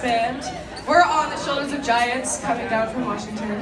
band. We're on the shoulders of giants coming down from Washington.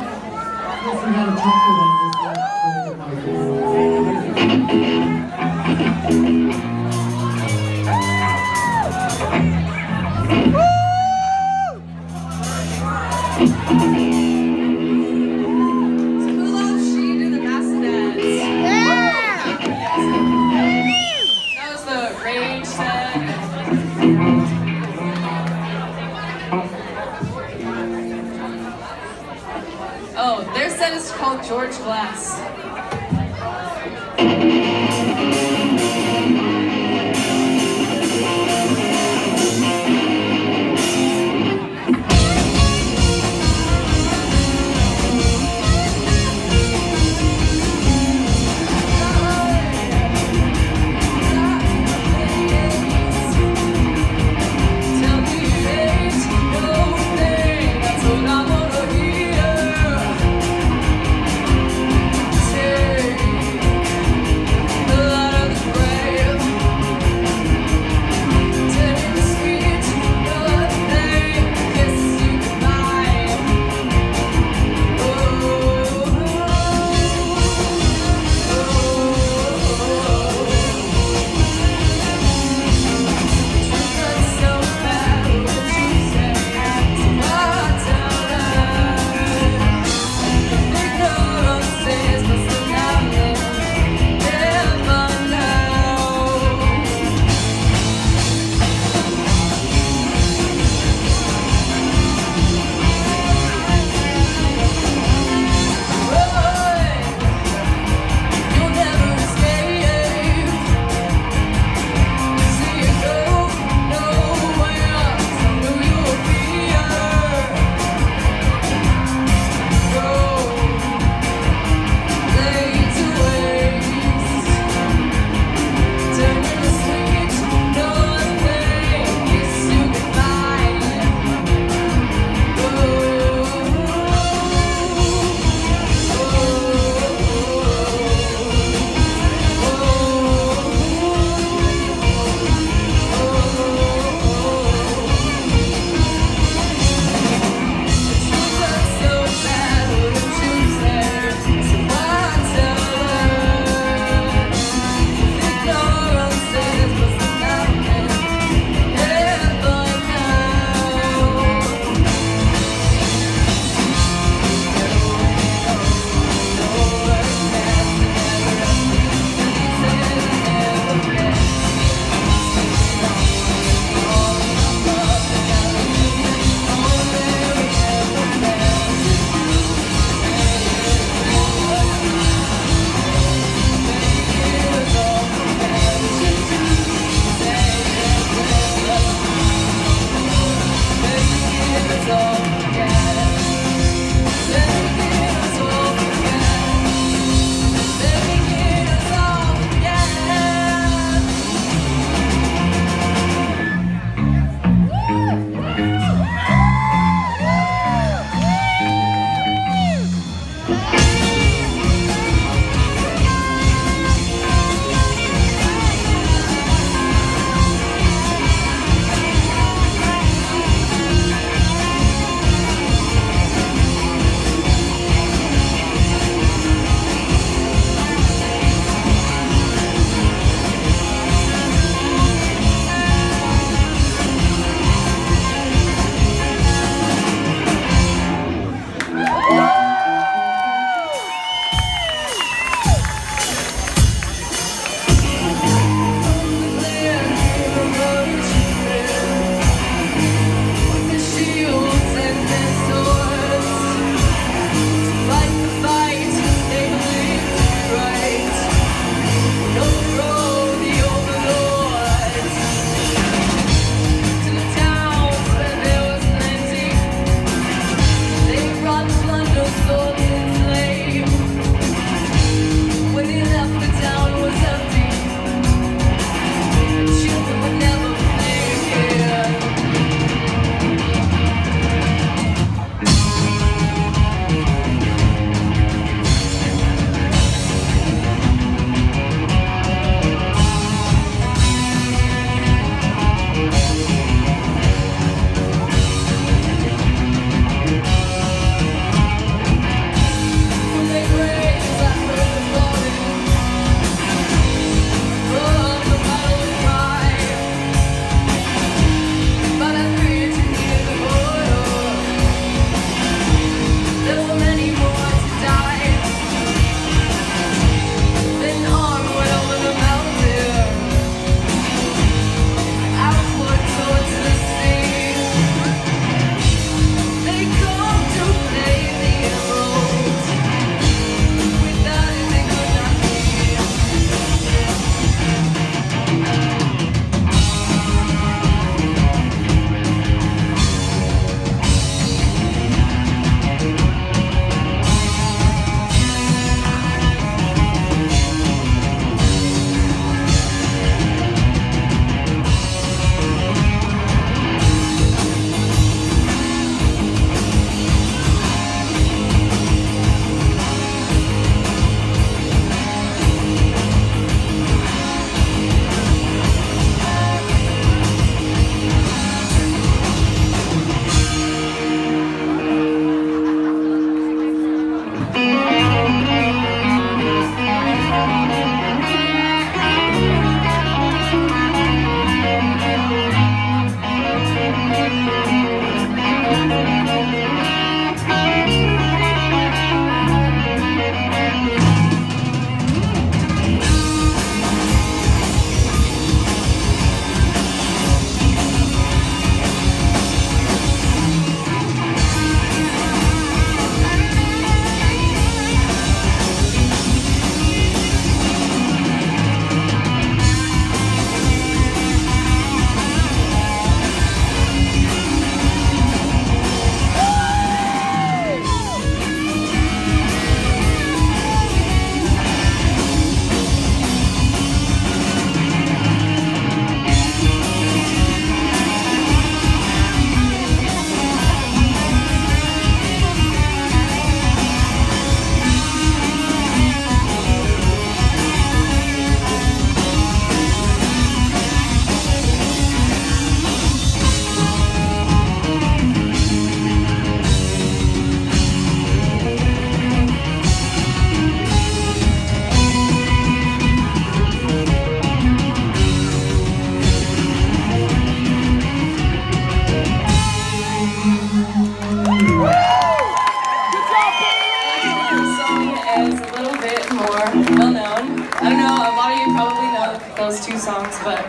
Songs, but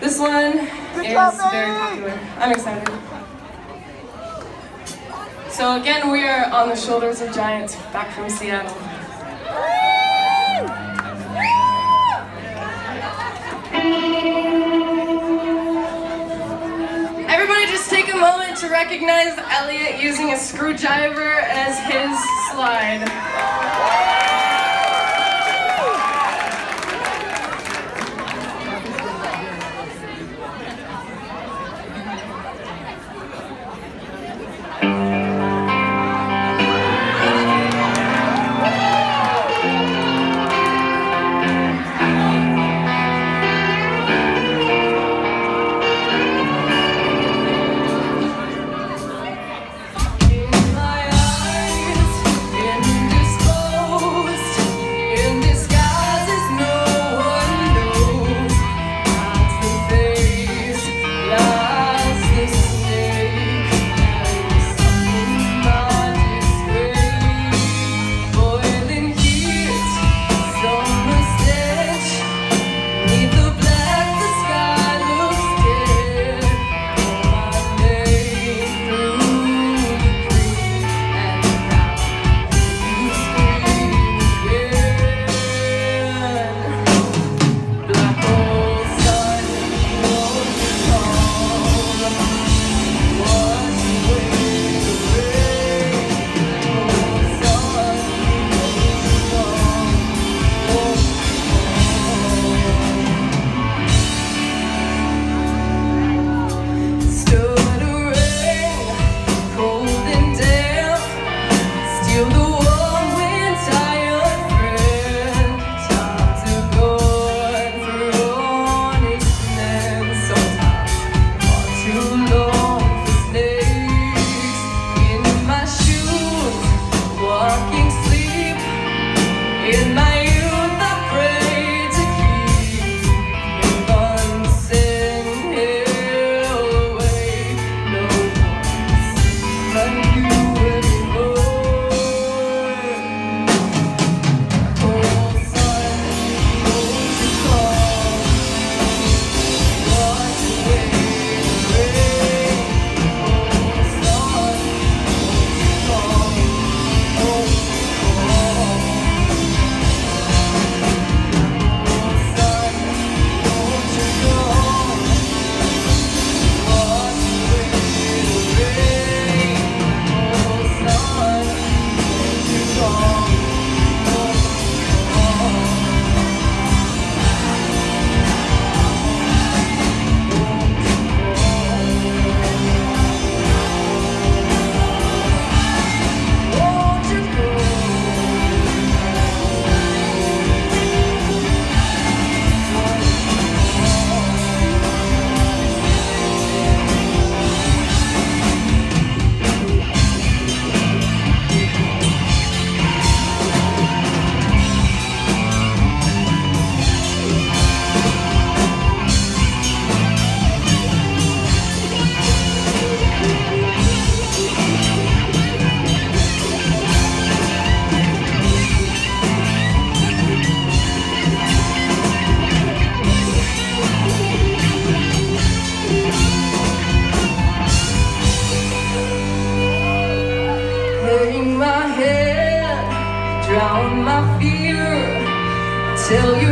this one is very popular. I'm excited. So again, we are on the shoulders of giants back from Seattle. Everybody just take a moment to recognize Elliot using a screwdriver as his slide.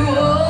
you.